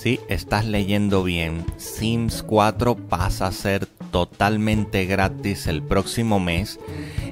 Sí, estás leyendo bien. Sims 4 pasa a ser totalmente gratis el próximo mes.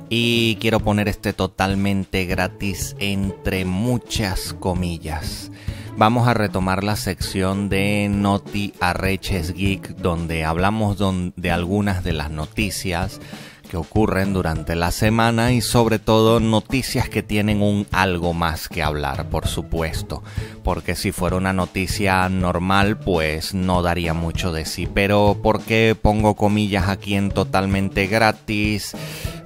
Y quiero poner este totalmente gratis entre muchas comillas. Vamos a retomar la sección de Noti Arreches Geek, donde hablamos de algunas de las noticias que ocurren durante la semana y sobre todo noticias que tienen un algo más que hablar, por supuesto, porque si fuera una noticia normal pues no daría mucho de sí, pero ¿por qué pongo comillas aquí en totalmente gratis?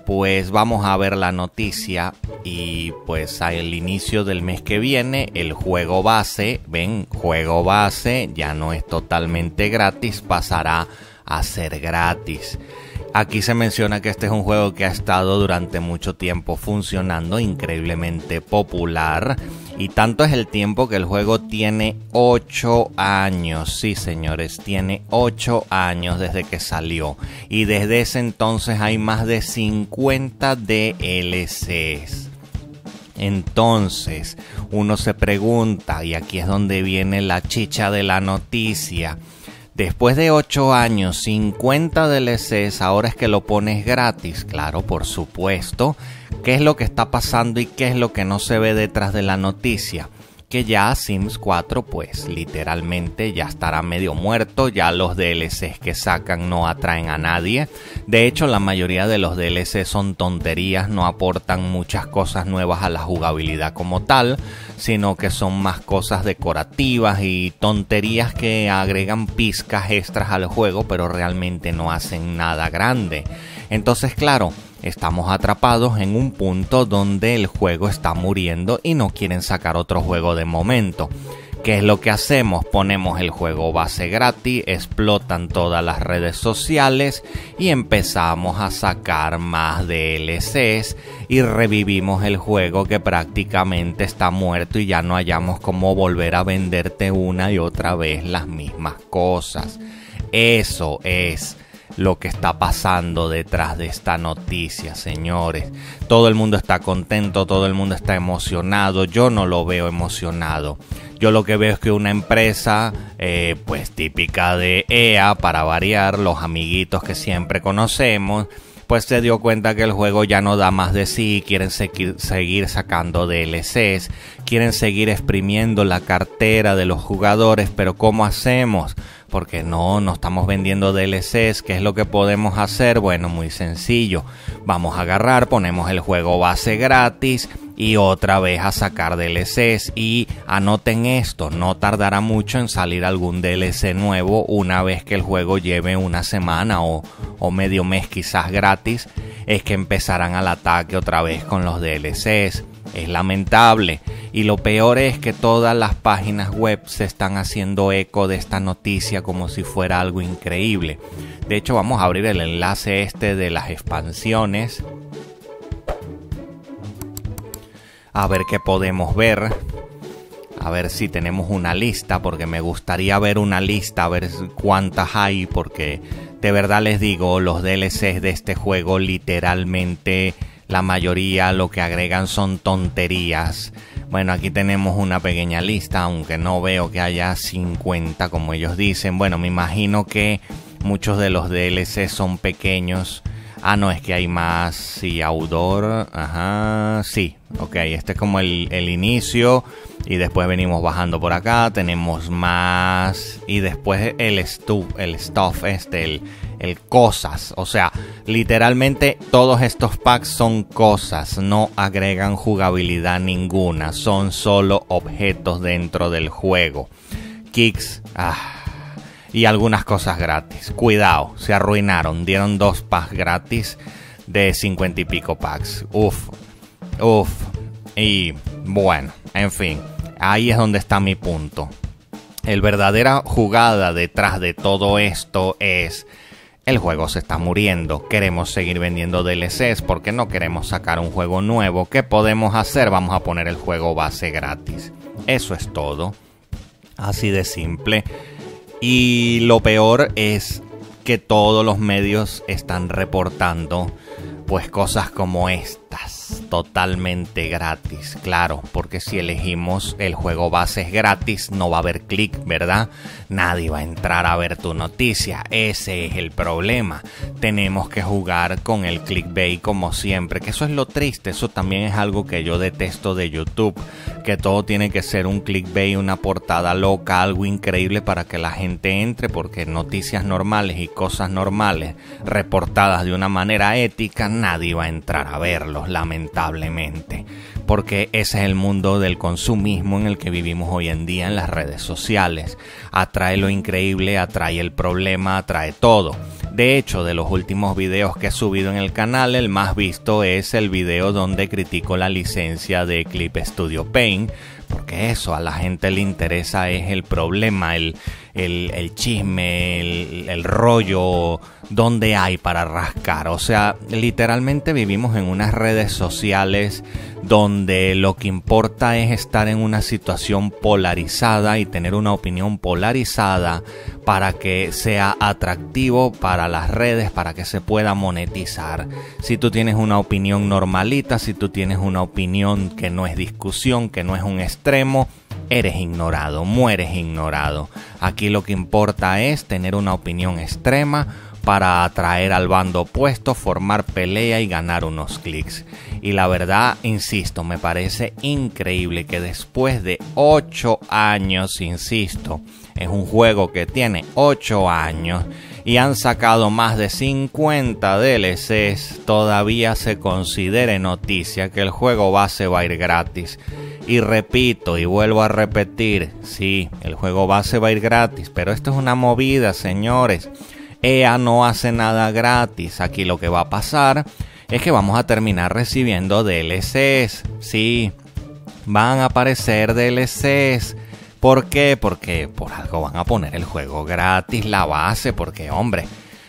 Pues vamos a ver la noticia y pues al inicio del mes que viene el juego base, ven, juego base ya no es totalmente gratis, pasará a ser gratis. Aquí se menciona que este es un juego que ha estado durante mucho tiempo funcionando, increíblemente popular. Y tanto es el tiempo que el juego tiene 8 años. Sí, señores, tiene 8 años desde que salió. Y desde ese entonces hay más de 50 DLCs. Entonces, uno se pregunta, y aquí es donde viene la chicha de la noticia Después de 8 años, 50 DLCs, ahora es que lo pones gratis. Claro, por supuesto. ¿Qué es lo que está pasando y qué es lo que no se ve detrás de la noticia? Que ya Sims 4 pues literalmente ya estará medio muerto, ya los DLCs que sacan no atraen a nadie. De hecho la mayoría de los DLCs son tonterías, no aportan muchas cosas nuevas a la jugabilidad como tal, sino que son más cosas decorativas y tonterías que agregan pizcas extras al juego pero realmente no hacen nada grande. Entonces claro, Estamos atrapados en un punto donde el juego está muriendo y no quieren sacar otro juego de momento. ¿Qué es lo que hacemos? Ponemos el juego base gratis, explotan todas las redes sociales y empezamos a sacar más DLCs y revivimos el juego que prácticamente está muerto y ya no hayamos cómo volver a venderte una y otra vez las mismas cosas. Eso es lo que está pasando detrás de esta noticia, señores. Todo el mundo está contento, todo el mundo está emocionado. Yo no lo veo emocionado. Yo lo que veo es que una empresa, eh, pues típica de EA, para variar, los amiguitos que siempre conocemos, pues se dio cuenta que el juego ya no da más de sí, quieren seguir, sacando DLCs, quieren seguir exprimiendo la cartera de los jugadores, pero ¿cómo hacemos? Porque no, no estamos vendiendo DLCs. ¿Qué es lo que podemos hacer? Bueno, muy sencillo. Vamos a agarrar, ponemos el juego base gratis y otra vez a sacar DLCs. Y anoten esto, no tardará mucho en salir algún DLC nuevo una vez que el juego lleve una semana o, medio mes quizás gratis. Es que empezarán al ataque otra vez con los DLCs. Es lamentable. Y lo peor es que todas las páginas web se están haciendo eco de esta noticia como si fuera algo increíble. De hecho, vamos a abrir el enlace este de las expansiones. A ver qué podemos ver. A ver si tenemos una lista, porque me gustaría ver una lista, a ver cuántas hay, porque de verdad les digo, los DLCs de este juego literalmente la mayoría lo que agregan son tonterías. Bueno, aquí tenemos una pequeña lista, aunque no veo que haya 50 como ellos dicen. Bueno, me imagino que muchos de los DLC son pequeños. Ah, no, es que hay más. Sí, outdoor. Ajá, sí. Ok, este es como el, inicio. Y después venimos bajando por acá. Tenemos más. Y después el stuff, el stuff este, el, el cosas. O sea, literalmente todos estos packs son cosas, no agregan jugabilidad ninguna, son solo objetos dentro del juego. Kicks, ah, y algunas cosas gratis. Cuidado, se arruinaron, dieron dos packs gratis de 50 y pico packs. Uf, uf. Y bueno, en fin, ahí es donde está mi punto. El verdadera jugada detrás de todo esto es el juego se está muriendo, queremos seguir vendiendo DLCs porque no queremos sacar un juego nuevo. ¿Qué podemos hacer? Vamos a poner el juego base gratis. Eso es todo. Así de simple. Y lo peor es que todos los medios están reportando pues cosas como estas. Totalmente gratis, claro, porque si elegimos el juego base es gratis, no va a haber clic, ¿verdad? Nadie va a entrar a ver tu noticia, ese es el problema. Tenemos que jugar con el clickbait como siempre, que eso es lo triste, eso también es algo que yo detesto de YouTube, que todo tiene que ser un clickbait, una portada loca, algo increíble para que la gente entre, porque noticias normales y cosas normales reportadas de una manera ética, nadie va a entrar a verlos, lamentablemente. Porque ese es el mundo del consumismo en el que vivimos hoy en día en las redes sociales. Atrae lo increíble, atrae el problema, atrae todo. De hecho, de los últimos videos que he subido en el canal, el más visto es el video donde critico la licencia de Clip Studio Paint, porque eso a la gente le interesa es el problema, el, el, chisme, el, el rollo, donde hay para rascar. O sea, literalmente vivimos en unas redes sociales donde lo que importa es estar en una situación polarizada y tener una opinión polarizada para que sea atractivo para las redes, para que se pueda monetizar. Si tú tienes una opinión normalita, si tú tienes una opinión que no es discusión, que no es un extremo, eres ignorado, mueres ignorado. Aquí lo que importa es tener una opinión extrema para atraer al bando opuesto, formar pelea y ganar unos clics. Y la verdad, insisto, me parece increíble que después de 8 años, insisto, es un juego que tiene 8 años y han sacado más de 50 DLCs, todavía se considere noticia que el juego base va a ir gratis. Y repito y vuelvo a repetir, sí, el juego base va a ir gratis, pero esto es una movida, señores. EA no hace nada gratis. Aquí lo que va a pasar es que vamos a terminar recibiendo DLCs. Sí, van a aparecer DLCs. ¿Por qué? Porque por algo van a poner el juego gratis, la base, porque hombre,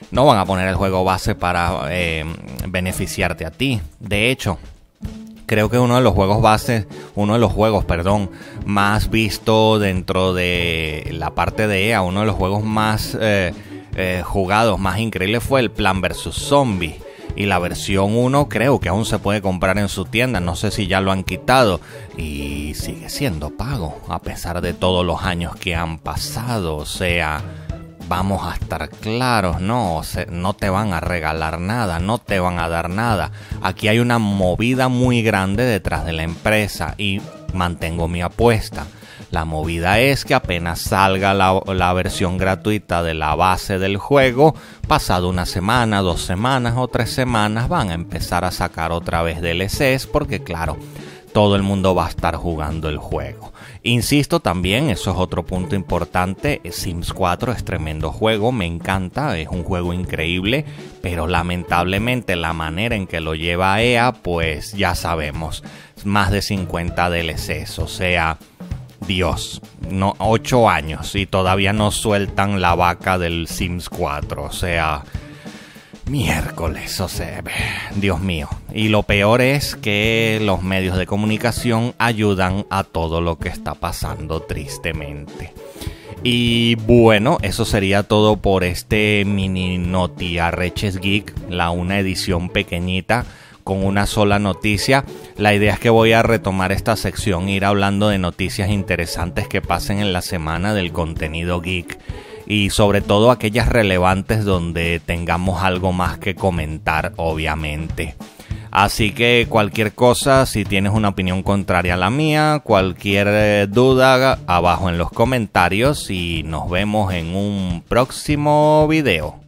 no van a poner el juego base para eh, beneficiarte a ti. De hecho, creo que uno de los juegos bases, uno de los juegos, perdón, más visto dentro de la parte de EA, uno de los juegos más eh, eh, jugados más increíbles fue el Plan vs Zombie. Y la versión 1 creo que aún se puede comprar en su tienda, no sé si ya lo han quitado. Y sigue siendo pago, a pesar de todos los años que han pasado. O sea, vamos a estar claros, no, no te van a regalar nada, no te van a dar nada. Aquí hay una movida muy grande detrás de la empresa y mantengo mi apuesta. La movida es que apenas salga la, versión gratuita de la base del juego, pasado una semana, dos semanas o tres semanas van a empezar a sacar otra vez DLCs porque claro, todo el mundo va a estar jugando el juego. Insisto también, eso es otro punto importante, Sims 4 es tremendo juego, me encanta, es un juego increíble, pero lamentablemente la manera en que lo lleva EA, pues ya sabemos, más de 50 DLCs, o sea, Dios, no, 8 años y todavía no sueltan la vaca del Sims 4. O sea, miércoles, o sea, Dios mío. Y lo peor es que los medios de comunicación ayudan a todo lo que está pasando tristemente. Y bueno, eso sería todo por este mini Noti Arreches Geek, la una edición pequeñita con una sola noticia. La idea es que voy a retomar esta sección, ir hablando de noticias interesantes que pasen en la semana del contenido geek y sobre todo aquellas relevantes donde tengamos algo más que comentar, obviamente. Así que cualquier cosa, si tienes una opinión contraria a la mía, cualquier eh, duda, abajo en los comentarios y nos vemos en un próximo video.